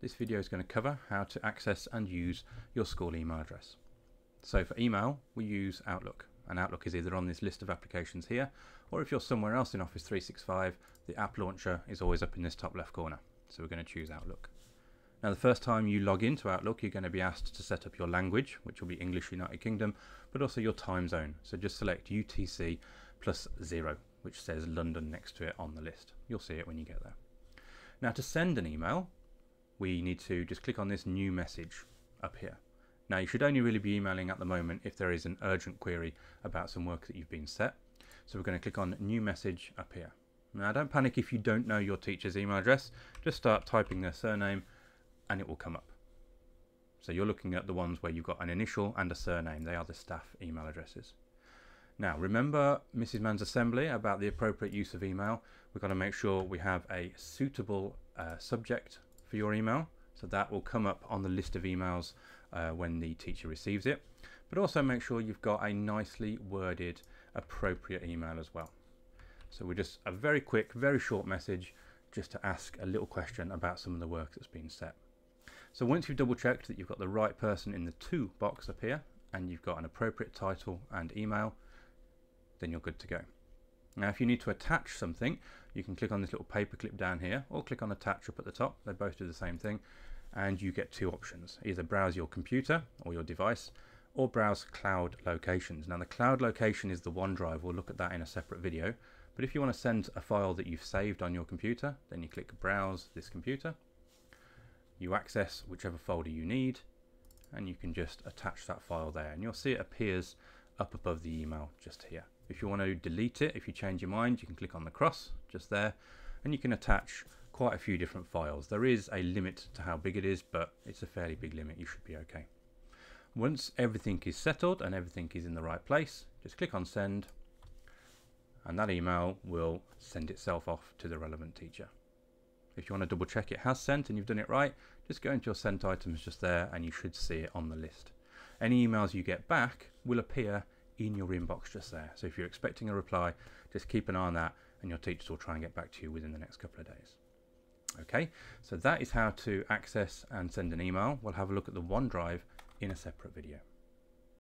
this video is going to cover how to access and use your school email address. So for email, we use Outlook, and Outlook is either on this list of applications here, or if you're somewhere else in Office 365, the app launcher is always up in this top left corner. So we're going to choose Outlook. Now the first time you log into Outlook, you're going to be asked to set up your language, which will be English United Kingdom, but also your time zone. So just select UTC plus zero, which says London next to it on the list. You'll see it when you get there. Now to send an email, we need to just click on this new message up here. Now you should only really be emailing at the moment if there is an urgent query about some work that you've been set. So we're going to click on new message up here. Now don't panic if you don't know your teacher's email address, just start typing their surname and it will come up. So you're looking at the ones where you've got an initial and a surname, they are the staff email addresses. Now remember Mrs Mann's assembly about the appropriate use of email. We've got to make sure we have a suitable uh, subject for your email. So that will come up on the list of emails uh, when the teacher receives it. But also make sure you've got a nicely worded appropriate email as well. So we're just a very quick, very short message just to ask a little question about some of the work that's been set. So once you've double checked that you've got the right person in the to box up here and you've got an appropriate title and email, then you're good to go. Now if you need to attach something, you can click on this little paperclip down here or click on attach up at the top. They both do the same thing and you get two options. Either browse your computer or your device or browse cloud locations. Now the cloud location is the OneDrive. We'll look at that in a separate video. But if you want to send a file that you've saved on your computer, then you click browse this computer. You access whichever folder you need and you can just attach that file there and you'll see it appears up above the email just here. If you want to delete it, if you change your mind, you can click on the cross just there and you can attach quite a few different files. There is a limit to how big it is, but it's a fairly big limit. You should be okay. Once everything is settled and everything is in the right place, just click on send and that email will send itself off to the relevant teacher. If you want to double check it has sent and you've done it right, just go into your sent items just there and you should see it on the list. Any emails you get back will appear in your inbox just there. So if you're expecting a reply, just keep an eye on that and your teachers will try and get back to you within the next couple of days. Okay, so that is how to access and send an email. We'll have a look at the OneDrive in a separate video.